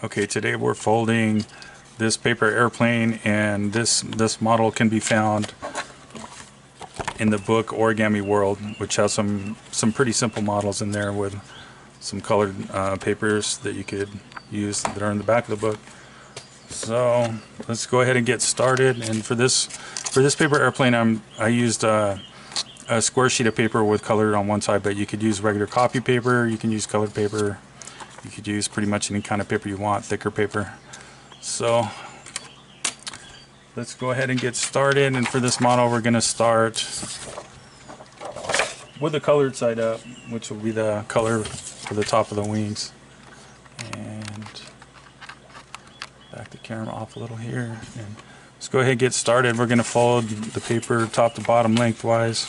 Okay, today we're folding this paper airplane and this this model can be found in the book Origami World, which has some some pretty simple models in there with some colored uh, papers that you could use that are in the back of the book. So let's go ahead and get started. And for this for this paper airplane, I'm I used uh, a square sheet of paper with colored on one side, but you could use regular copy paper. You can use colored paper. You could use pretty much any kind of paper you want, thicker paper. So let's go ahead and get started. And for this model, we're going to start with the colored side up, which will be the color for the top of the wings. And back the camera off a little here. And let's go ahead and get started. We're going to fold the paper top to bottom lengthwise.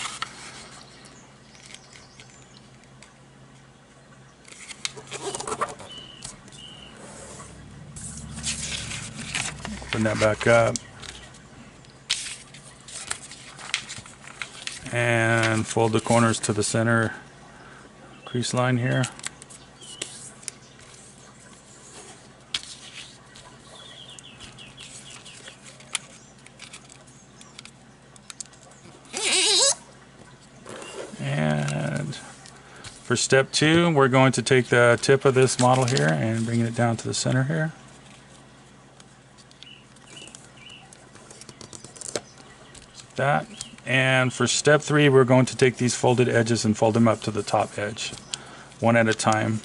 Open that back up. And fold the corners to the center crease line here. And for step two, we're going to take the tip of this model here and bring it down to the center here. That. And for step three, we're going to take these folded edges and fold them up to the top edge, one at a time.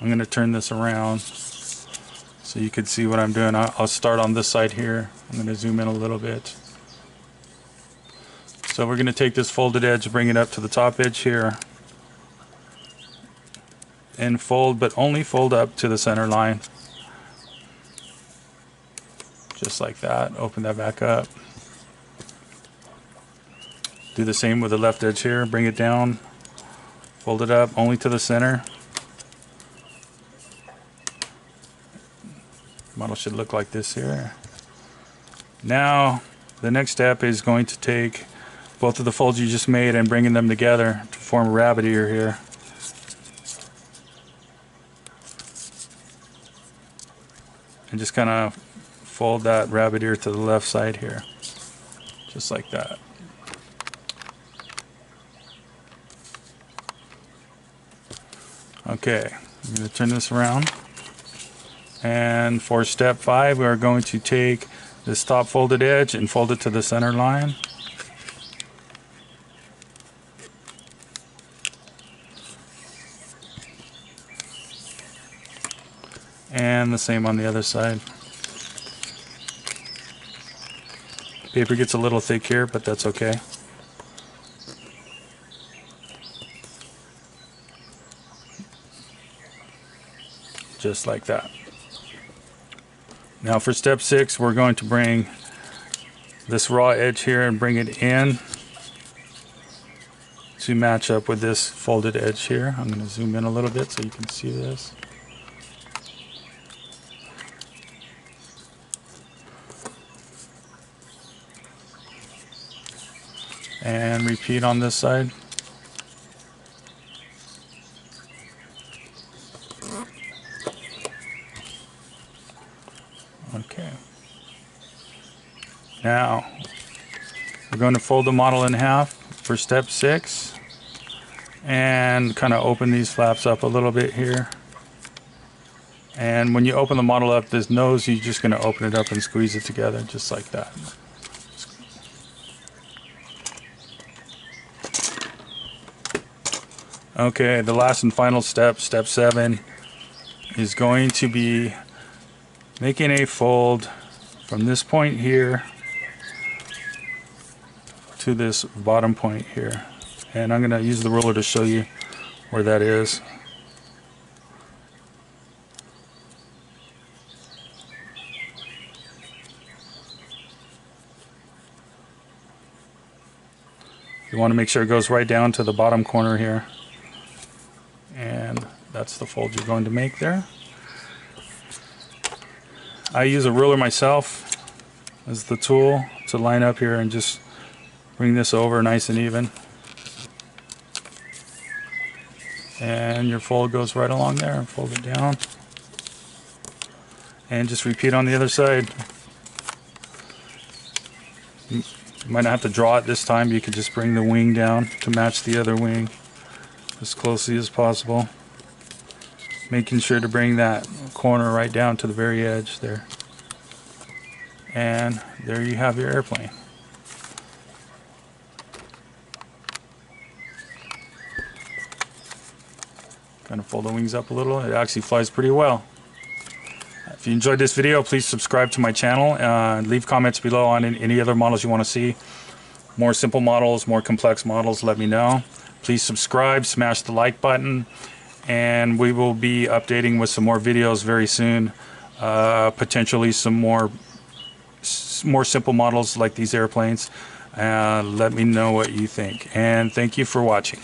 I'm going to turn this around so you can see what I'm doing. I'll start on this side here. I'm going to zoom in a little bit. So we're going to take this folded edge, bring it up to the top edge here, and fold, but only fold up to the center line just like that. Open that back up. Do the same with the left edge here. Bring it down. Fold it up only to the center. Model should look like this here. Now the next step is going to take both of the folds you just made and bringing them together to form a rabbit ear here. And just kind of fold that rabbit ear to the left side here just like that. Okay I'm going to turn this around. And for step five we are going to take this top folded edge and fold it to the center line. And the same on the other side Paper gets a little thick here, but that's okay. Just like that. Now for step six, we're going to bring this raw edge here and bring it in to match up with this folded edge here. I'm going to zoom in a little bit so you can see this. And repeat on this side. Okay. Now, we're going to fold the model in half for step six and kind of open these flaps up a little bit here. And when you open the model up, this nose, you're just going to open it up and squeeze it together just like that. Okay, the last and final step, step seven, is going to be making a fold from this point here to this bottom point here. And I'm going to use the ruler to show you where that is. You want to make sure it goes right down to the bottom corner here that's the fold you're going to make there. I use a ruler myself as the tool to line up here and just bring this over nice and even. and your fold goes right along there. And fold it down. And just repeat on the other side. You might not have to draw it this time. You could just bring the wing down to match the other wing as closely as possible. Making sure to bring that corner right down to the very edge there. And there you have your airplane. Kind of fold the wings up a little. It actually flies pretty well. If you enjoyed this video, please subscribe to my channel. Uh, leave comments below on any other models you want to see. More simple models, more complex models, let me know. Please subscribe, smash the like button, and we will be updating with some more videos very soon. Uh, potentially some more more simple models like these airplanes. Uh, let me know what you think. And thank you for watching.